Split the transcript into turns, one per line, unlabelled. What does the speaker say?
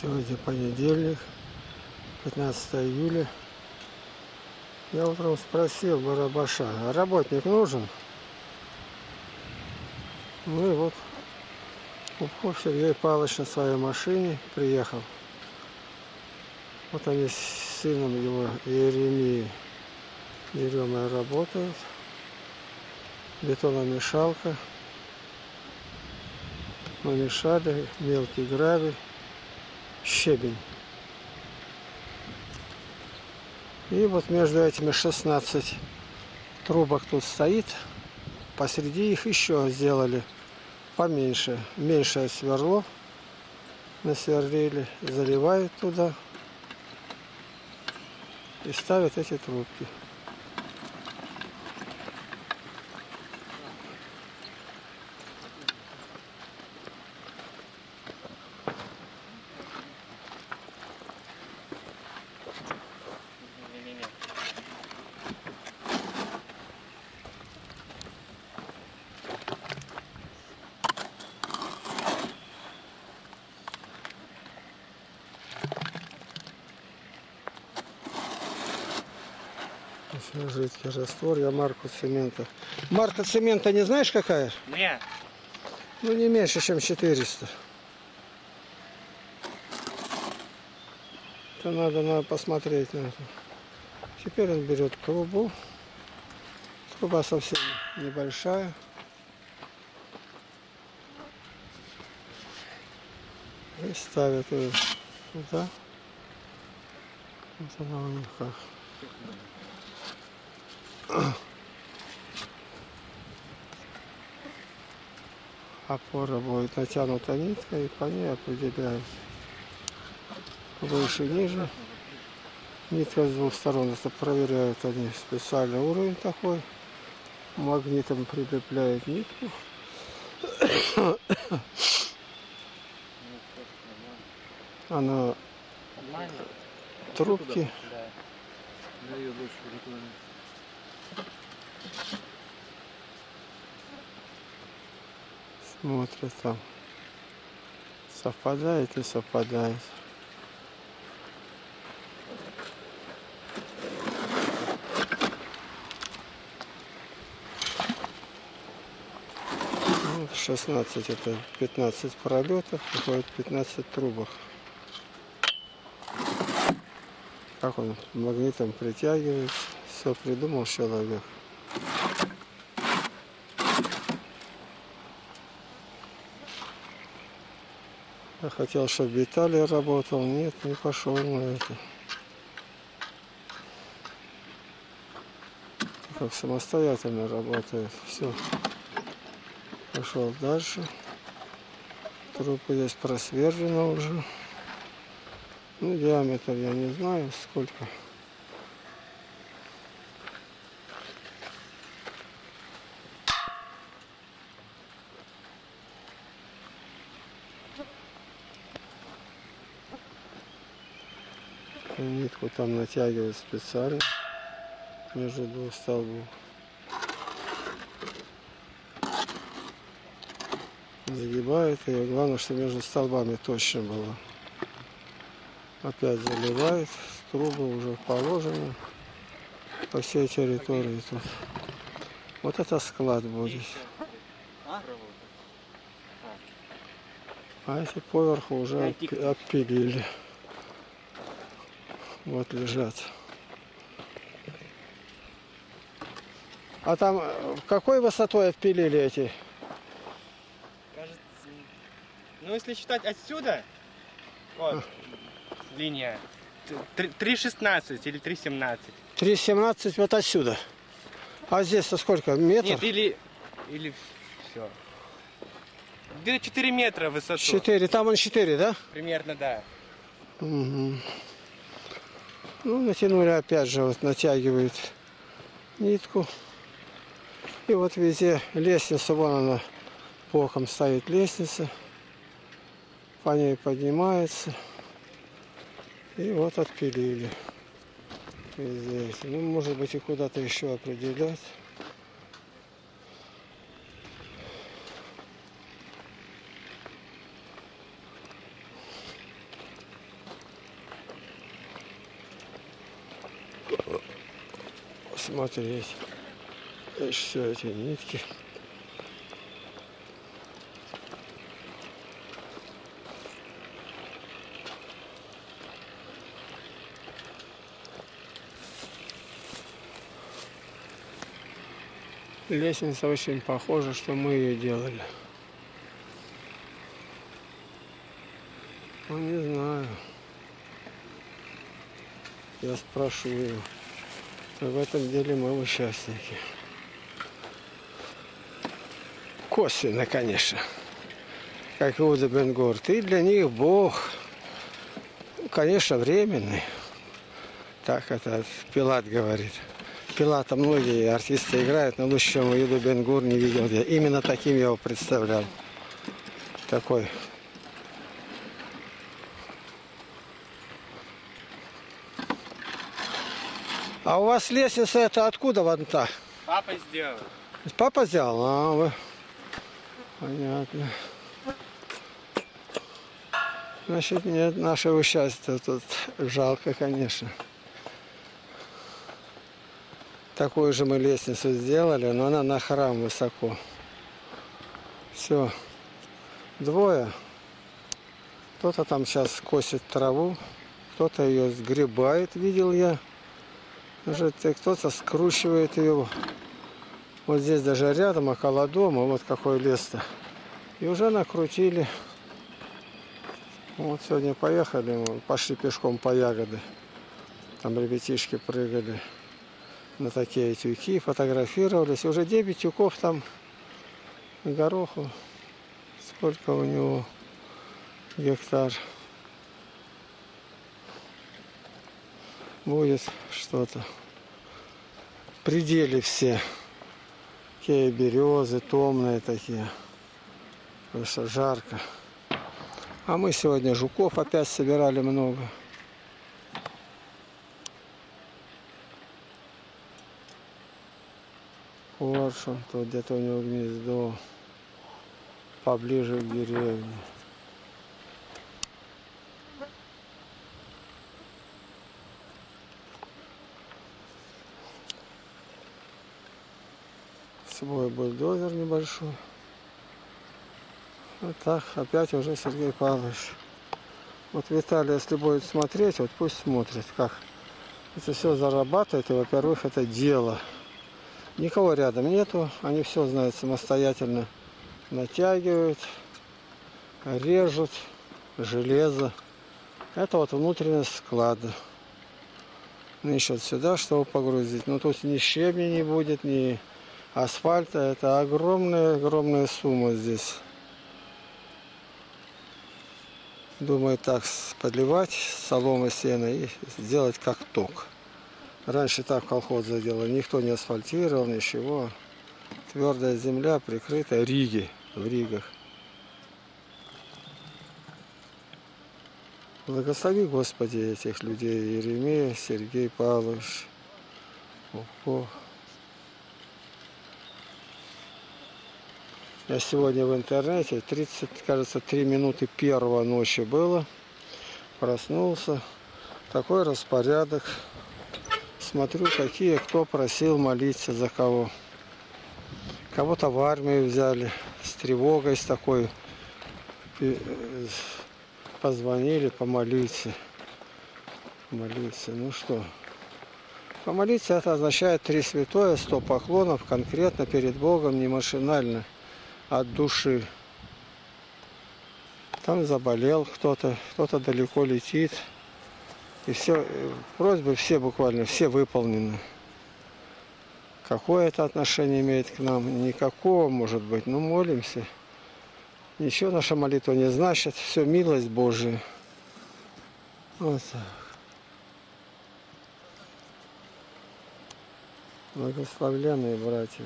Сегодня понедельник, 15 июля. Я утром спросил Барабаша, а работник нужен? Ну и вот Купков Сергей Павлович на своей машине приехал. Вот они с сыном его Иеремии Еремой работают. Бетономешалка. Намешали мелкий гравий, щебень. И вот между этими 16 трубок тут стоит. Посреди их еще сделали поменьше. Меньшее сверло насверлили, заливают туда и ставят эти трубки. Жидкий раствор, я марку цемента. Марка цемента не знаешь какая?
Не.
Ну не меньше, чем 400. Это надо, надо посмотреть на это. Теперь он берет трубу. Труба совсем небольшая. И ставит ее туда. Вот она у них как. Опора будет натянута нитка и по ней определяют выше, ниже. Нитка с двух сторон, это проверяют они специальный уровень такой. Магнитом прилепляют нитку. Она трубки.
Да.
Да ее больше рекламе.
Смотрят там. Совпадает, не совпадает. Ну, 16 это 15 пролетов, выходит 15 трубок. Как он магнитом притягивает, все придумал человек. Я хотел, чтобы Виталий работал. Нет, не пошел на это. Как самостоятельно работает. Все. Пошел дальше. Трубка здесь просверлена уже. Ну, диаметр я не знаю сколько. Нитку там натягивают специально между двух столбов. Загибает ее. Главное, что между столбами точно было. Опять заливает. Трубы уже положены по всей территории тут. Вот это склад будет. А эти поверху уже отпилили. Вот лежат. А там э, какой высотой отпилили эти?
Кажется... Ну, если считать отсюда, вот, линия, т- три- 3,16 или 3,17.
3,17 вот отсюда. А здесь-то сколько? Метр?
Нет, или... Или все. Где-то 4 метра высоту.
4. Там он 4, да?
Примерно, да.
Мгм. Ну, натянули опять же, вот натягивает нитку. И вот везде лестница, вон она боком стоит лестница. По ней поднимается. И вот отпилили. Везде. Ну, может быть, и куда-то еще определять. Посмотреть. все эти нитки. Лестница очень похожа, что мы ее делали. Ну, не знаю. Я спрошу его. В этом деле мы участники. Косвенно, конечно. Как Иуда Бенгур. Ты для них Бог. Конечно, временный. Так это Пилат говорит. Пилата многие артисты играют, но лучше, чем Иуду Бенгур не видел я. Именно таким я его представлял. Такой А у вас лестница это откуда вон та?
Папа сделал.
Папа сделал? А, вы... Понятно. Значит, нет нашего счастья тут жалко, конечно. Такую же мы лестницу сделали, но она на храм высоко. Все. Двое. Кто-то там сейчас косит траву, кто-то ее сгребает, видел я. Уже кто-то скручивает ее. Вот здесь даже рядом, около дома, вот какое лес-то. И уже накрутили. Вот сегодня поехали, пошли пешком по ягоды. Там ребятишки прыгали на такие тюки, фотографировались. Уже 9 тюков там гороху. Сколько у него гектар. Будет что-то. Пределе все. Такие березы томные такие. Что жарко. А мы сегодня жуков опять собирали много. Коршун, тут где-то у него гнездо. Поближе к деревне. Свой бульдозер небольшой. Вот так, опять уже Сергей Павлович. Вот Виталий, если будет смотреть, вот пусть смотрит, как это все зарабатывает. И, во-первых, это дело. Никого рядом нету, они все знают самостоятельно. Натягивают, режут железо. Это вот внутренность склада. Ну, еще сюда, чтобы погрузить. Но тут ни щебня не будет, ни асфальта. Это огромная-огромная сумма здесь. Думаю, так подливать солома, сено и сделать как ток. Раньше так колхоз заделал. Никто не асфальтировал, ничего. Твердая земля, прикрытая Риги, в Ригах. Благослови, Господи, этих людей. Еремея Сергей Павлович. Ого. Сегодня в интернете, 30, кажется, 3 минуты первого ночи было. Проснулся. Такой распорядок. Смотрю, какие, кто просил молиться за кого. Кого-то в армию взяли с тревогой, с такой. Э, позвонили помолиться. Молиться. Ну что, помолиться это означает три святое, сто поклонов конкретно перед Богом, не машинально от души. Там заболел кто-то, кто-то далеко летит. И все, просьбы все буквально, все выполнены. Какое это отношение имеет к нам? Никакого, может быть, но молимся. Ничего наша молитва не значит, все милость Божия. Вот так. Благословленные братья.